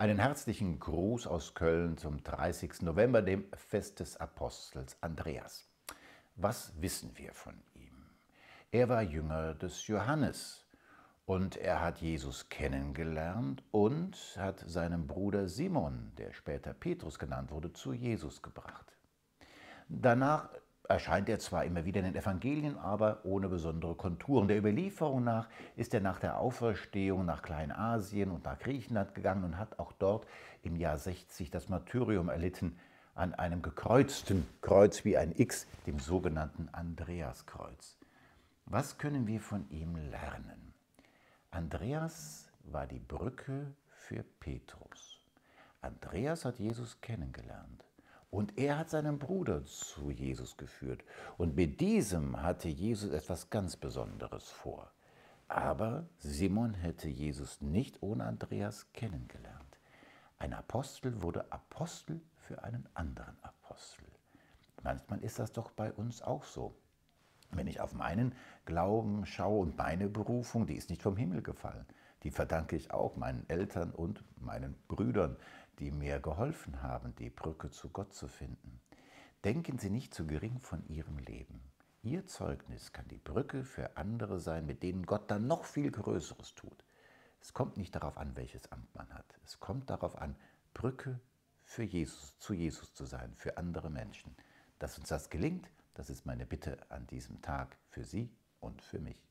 Einen herzlichen Gruß aus Köln zum 30. November, dem Fest des Apostels Andreas. Was wissen wir von ihm? Er war Jünger des Johannes und er hat Jesus kennengelernt und hat seinen Bruder Simon, der später Petrus genannt wurde, zu Jesus gebracht. Danach erscheint er zwar immer wieder in den Evangelien, aber ohne besondere Konturen. Der Überlieferung nach ist er nach der Auferstehung nach Kleinasien und nach Griechenland gegangen und hat auch dort im Jahr 60 das Martyrium erlitten an einem gekreuzten Kreuz wie ein X, dem sogenannten Andreaskreuz. Was können wir von ihm lernen? Andreas war die Brücke für Petrus. Andreas hat Jesus kennengelernt. Und er hat seinen Bruder zu Jesus geführt. Und mit diesem hatte Jesus etwas ganz Besonderes vor. Aber Simon hätte Jesus nicht ohne Andreas kennengelernt. Ein Apostel wurde Apostel für einen anderen Apostel. Manchmal ist das doch bei uns auch so. Wenn ich auf meinen Glauben schaue und meine Berufung, die ist nicht vom Himmel gefallen. Die verdanke ich auch meinen Eltern und meinen Brüdern, die mir geholfen haben, die Brücke zu Gott zu finden. Denken Sie nicht zu gering von Ihrem Leben. Ihr Zeugnis kann die Brücke für andere sein, mit denen Gott dann noch viel Größeres tut. Es kommt nicht darauf an, welches Amt man hat. Es kommt darauf an, Brücke für Jesus, zu Jesus zu sein, für andere Menschen. Dass uns das gelingt, das ist meine Bitte an diesem Tag für Sie und für mich.